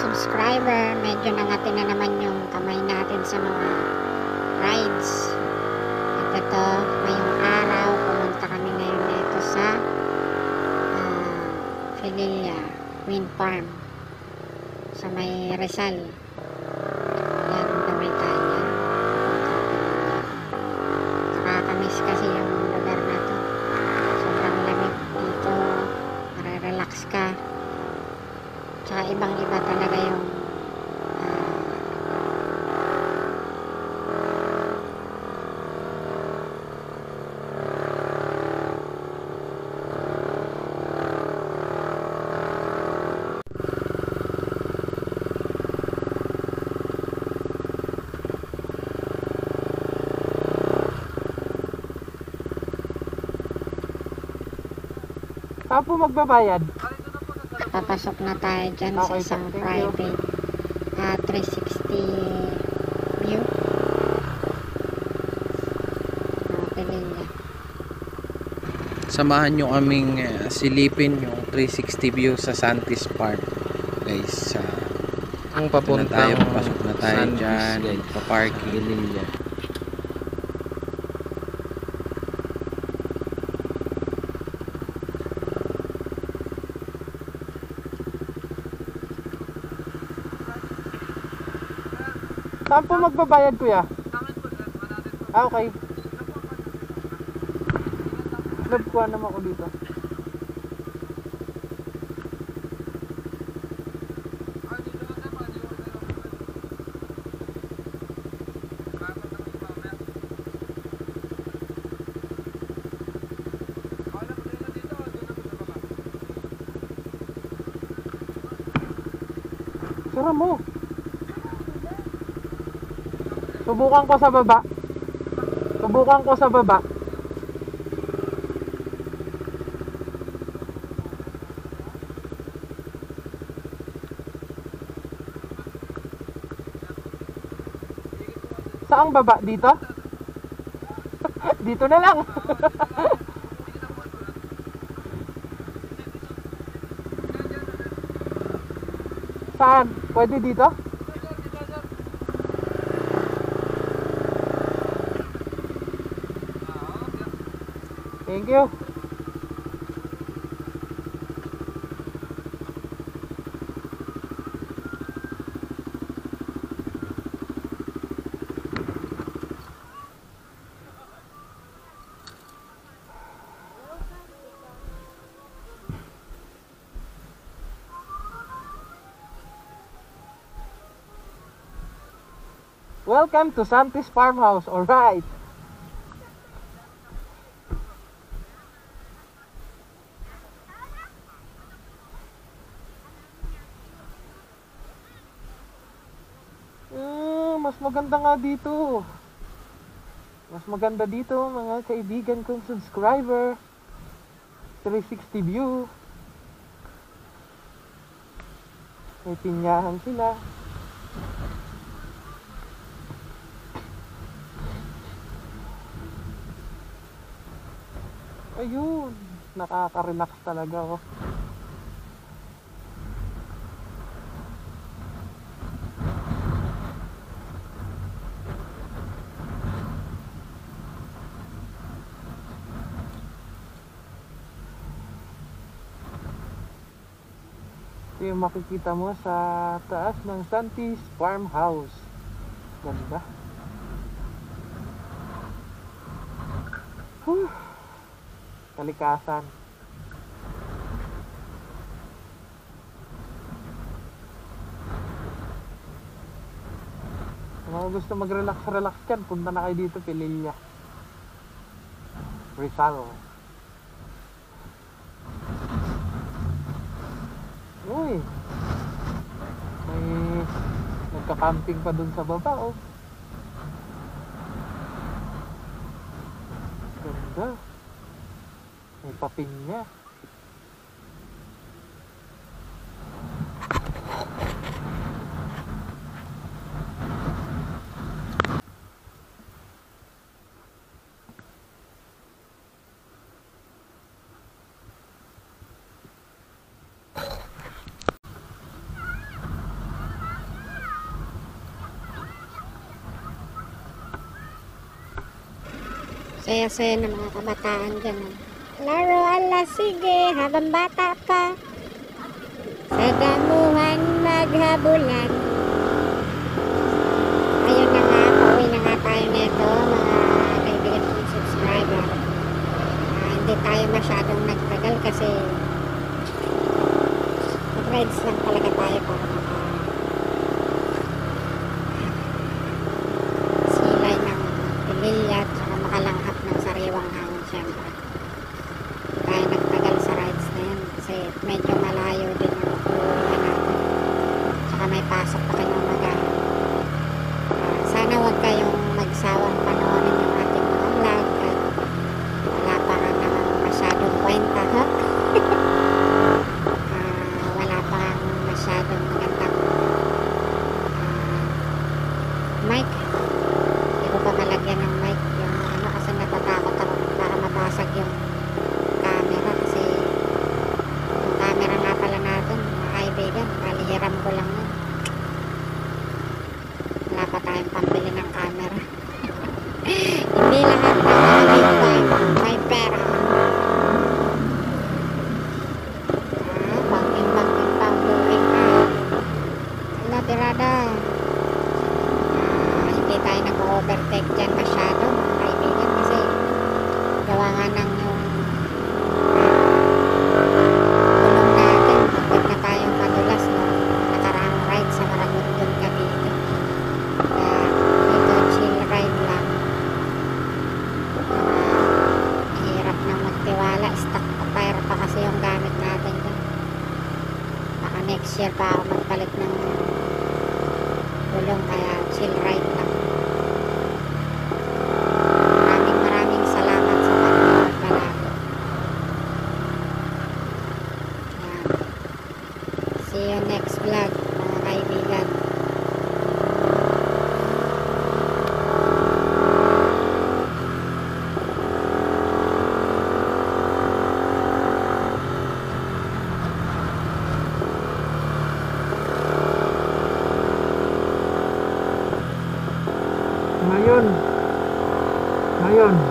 subscriber, medyo nangati na naman yung kamay natin sa mga rides. At ito, ngayong araw, pumunta kami ngayon dito sa uh, Fidelia Wind Farm sa may Rizal. Saan po magbabayad? papasok na tayo dyan sa Okay, isang thank private ah, 360 view. Ah. Samahan nyo kaming eh, silipin yung 360 view sa Santis Park. Guys, sa Ang papuntang tayo, pasok na tayo Sandwich, dyan, pa-parking. Saan po magbabayad kuya? Ah, okay. Nagkuha naman ako dito. Sara mo. Subukan ko sa baba. Subukan ko sa baba. Saang baba? Dito? Dito na lang. Saan? Pwede dito? Thank you. Welcome to Santis Farmhouse. All mas maganda nga dito. Mas maganda dito mga kaibigan kong subscriber. 360 view. May pinyahan sila. Ayun, nakaka-relax talaga oh. Ito yung makikita mo sa taas ng Santis Farmhouse. Ganda. Whew. Kalikasan. Kung gusto mag-relax-relax dyan, punta na kayo dito, Pililya. Rizal. Uy. May nagka-camping pa dun sa baba, oh. Ganda. May papinya. Saya-saya ng mga kabataan oh. Laro, ala, sige, habang bata pa. Sa damuhan maghabulan. Ayun na nga, pauwi na nga tayo nito, mga kaibigan kong subscriber. Ah, hindi tayo masyadong nagtagal kasi mag-rides lang talaga tayo para maka silay ng pamilya at saka makalanghap ng sariwang hangin syempre. Hindi tayo nagtagal sa rides na yun kasi medyo malayo din yung uuwihan natin. Tsaka may pasok pa kayong mag Ah, sana wag kayong magsawang panoorin yung ating mga vlog at wala pa nga naman masyadong kwenta ha Ah, wala pa nga masyadong magandang ah, mic hindi ko pa malagyan ng mic yung ano kasi natatakot ako baka mabasag yung camera kasi yung camera nga pala natin mga kaibigan malihiram ko lang yun wala pa tayong pambili ng camera hindi lahat ng mga big time may pera ah banking banking pang buhay na wala tirada Ah, hindi tayo nag-overtake dyan masyado mga kaibigan kasi gawa nga ng yung tulong natin huwag na tayong madulas no? Nakaraang ride sa Maragondon Cavite kaya dito. Chill ride lang. Uh, hirap nang magtiwala stock pa pa kasi yung gamit natin dyan baka next year pa ako yung next vlog mga kaibigan. Ngayon. Ngayon.